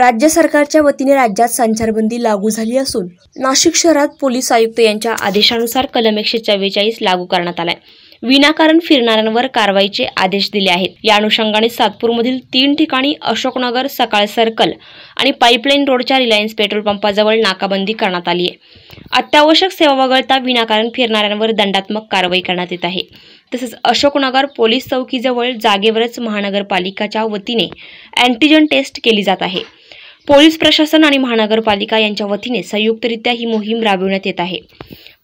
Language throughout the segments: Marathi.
राज्य सरकारच्या वतीने राज्यात संचारबंदी लागू झाली असून नाशिक शहरात पोलीस आयुक्त यांच्या आदेशानुसार कलम एकशे चव्वेचाळीस लागू करण्यात आलाय. विनाकारण फिरणाऱ्यांवर कारवाईचे आदेश दिले आहेत. या अनुषंगाने सातपूरमधील तीन ठिकाणी अशोकनगर सकाळ सर्कल आणि पाईपलाईन रोडच्या रिलायन्स पेट्रोल पंपाजवळ नाकाबंदी करण्यात आली आहे. अत्यावश्यक सेवा वगळता विनाकारण फिरणाऱ्यांवर दंडात्मक कारवाई करण्यात येत आहे. तसेच अशोकनगर पोलीस चौकीजवळ जागेवरच महानगरपालिकाच्या वतीने अँटीजन टेस्ट केली जात आहे. पोलीस प्रशासन आणि महानगरपालिका यांच्या वतीने संयुक्तरित्या ही मोहीम राबविण्यात येत आहे.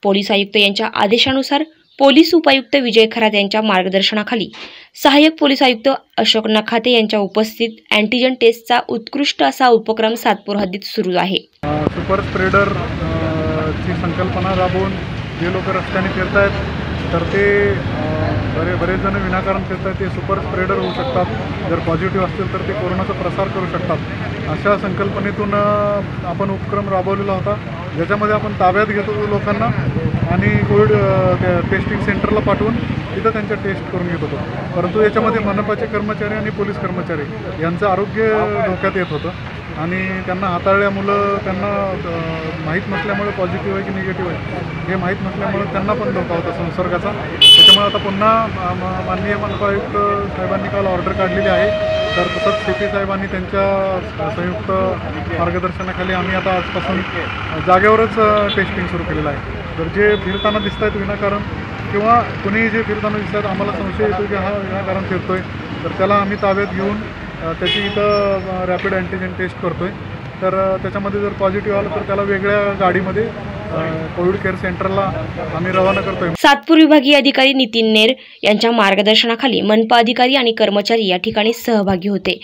पोलीस आयुक्त यांच्या आदेशानुसार पोलीस उपायुक्त विजय खरात यांच्या मार्गदर्शनाखाली सहाय्यक पोलीस आयुक्त अशोक नखाते यांच्या उपस्थित अँटीजन टेस्टचा उत्कृष्ट असा उपक्रम सातपूर हद्दीत सुरू आहे. सुपर स्प्रेडर ची संकल्पना राबवून जे लोक रस्त्याने फिरत आहेत तर ते बरे बरेच जण विनाकारण फिरत आहेत ते सुपर स्प्रेडर होऊ शकतात. जर पॉझिटिव्ह असतील तर ते कोरोनाचा प्रसार करू शकतात. अशा संकल्पनेतून आपण उपक्रम राबवलेला होता. ज्याच्यामध्ये आपण ताब्यात घेतो लोकांना आणि कोविड टेस्टिंग सेंटरला पाठवून तिथं त्यांच्या टेस्ट करून घेत होतो. परंतु याच्यामध्ये मनपाचे कर्मचारी आणि पोलीस कर्मचारी यांचं आरोग्य धोक्यात येत होतं. आणि त्यांना हाताळल्यामुळं त्यांना माहीत नसल्यामुळे पॉझिटिव्ह आहे की निगेटिव्ह आहे? हे माहीत नसल्यामुळं त्यांना पण धोका होता संसर्गाचा. त्याच्यामुळे आता पुन्हा माननीय मनपा आयुक्त साहेबांनी काल ऑर्डर काढलेली आहे. तर तसंच सी पी साहेबांनी त्यांच्या संयुक्त मार्गदर्शनाखाली आम्ही आता आजपासून जागेवरच टेस्टिंग सुरू केलेलं आहे. तर जे फिरताना दिसत आहेत विनाकारण किंवा कुणीही जे फिरताना दिसत आहेत आम्हाला संशय येतो की हा विनाकारण फिरतोय तर त्याला आम्ही ताब्यात घेऊन त्याची इथं रॅपिड अँटीजन टेस्ट करतोय. तर अ, त्याच्यामध्ये जर पॉझिटिव्ह आलं तर त्याला वेगळ्या गाडीमध्ये कोविड केअर सेंटरला आम्ही रवाना करतोय. सातपूर विभागीय अधिकारी नितीन नेर यांच्या मार्गदर्शनाखाली मनपा अधिकारी आणि कर्मचारी या ठिकाणी सहभागी होते.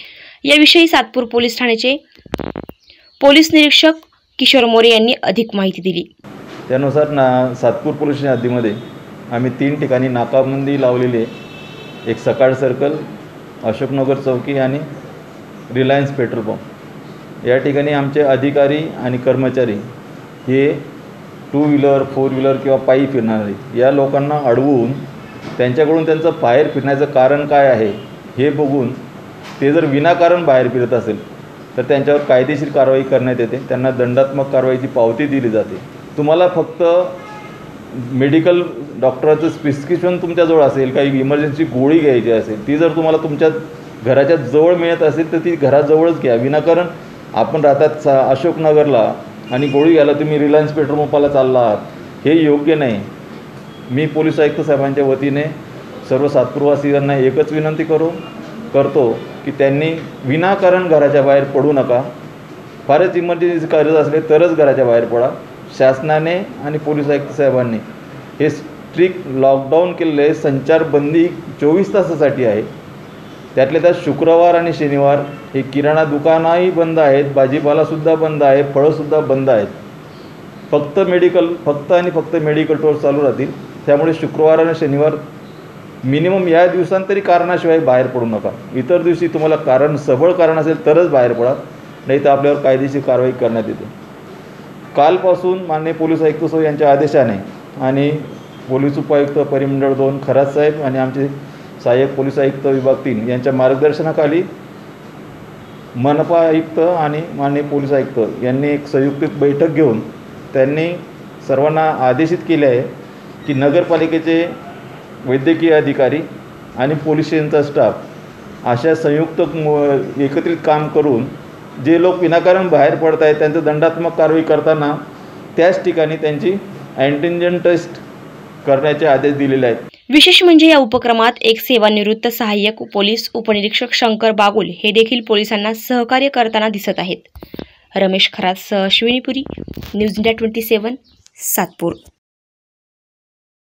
याविषयी सातपूर पोलीस ठाण्याचे पोलीस निरीक्षक किशोर मोरे यांनी अधिक माहिती दिली. त्यानुसार ना सातपूर पोलीस हद्दीमध्ये आम्ही तीन ठिकाणी नाकाबंदी लावलेली आहे. एक सकाळ सर्कल अशोकनगर चौकी आणि रिलायन्स पेट्रोल पंप या ठिकाणी आमचे अधिकारी आणि कर्मचारी हे टू व्हीलर फोर व्हीलर किंवा पायी फिरणारे या लोकांना अडवून त्यांच्याकडून त्यांचं बाहेर फिरण्याचं कारण काय आहे हे बघून ते जर विनाकारण बाहेर फिरत असेल तर त्यांच्यावर कायदेशीर कारवाई करण्यात येते. त्यांना दंडात्मक कारवाईची पावती दिली जाते. तुम्हाला फक्त मेडिकल डॉक्टराचं प्रिस्क्रिप्शन तुमच्याजवळ असेल काही इमर्जन्सी गोळी घ्यायची असेल ती जर तुम्हाला तुमच्या घराच्या जवळ मिळत असेल तर ती घराजवळच घ्या. विनाकारण आपण राहतात सा अशोकनगरला आणि गोळी घ्यायला तुम्ही रिलायन्स पेट्रोल चालला आहात. हे योग्य नाही. मी पोलीस आयुक्त साहेबांच्या वतीने सर्व सातपूर्वासियांना एकच विनंती करू करतो की त्यांनी विनाकारण घराच्या बाहेर पडू नका. फारच इमर्जन्सी गरज असले तरच घराच्या बाहेर पडा. शासनाने आणि पोलीस आयुक्त साहेबांनी हे स्ट्रिक्ट लॉकडाऊन केलेले आहे संचारबंदी चोवीस तासासाठी आहे. त्यातले त्यात शुक्रवार आणि शनिवार हे किराणा दुकानंही बंद आहेत भाजीपालासुद्धा बंद आहे फळंसुद्धा बंद आहेत. फक्त मेडिकल फक्त आणि फक्त मेडिकल टोर चालू राहतील. त्यामुळे शुक्रवार आणि शनिवार मिनिमम या दिवसांत तरी कारणाशिवाय बाहेर पडू नका. इतर दिवशी तुम्हाला कारण सबळ कारण असेल तरच बाहेर पडा. नाही तर आपल्यावर कायदेशीर कारवाई करण्यात येते. कालपासून माननीय पोलीस आयुक्त सो यांच्या आदेशाने आणि पोलीस उपायुक्त परिमंडळ दोन खरात साहेब आणि आमचे सहाय्यक पोलीस आयुक्त विभाग तीन यांच्या मार्गदर्शनाखाली मनपा आयुक्त आणि माननीय पोलीस आयुक्त यांनी एक संयुक्त बैठक घेऊन त्यांनी सर्वांना आदेशित केले आहे की नगरपालिकेचे वैद्यकीय अधिकारी आणि पोलीस स्टेशनचा स्टाफ अशा संयुक्त एकत्रित काम करून जे लोक विनाकारण बाहेर पडत आहेत त्यांचं दंडात्मक कारवाई करताना त्याच ठिकाणी त्यांची अँटीजन टेस्ट करण्याचे आदेश दिलेले आहेत. विशेष म्हणजे या उपक्रमात एक सेवानिवृत्त सहाय्यक पोलीस उपनिरीक्षक शंकर बागुल हे देखील पोलिसांना सहकार्य करताना दिसत आहेत. रमेश खरात सह Ashwinipuri news India twenty seven Satpur.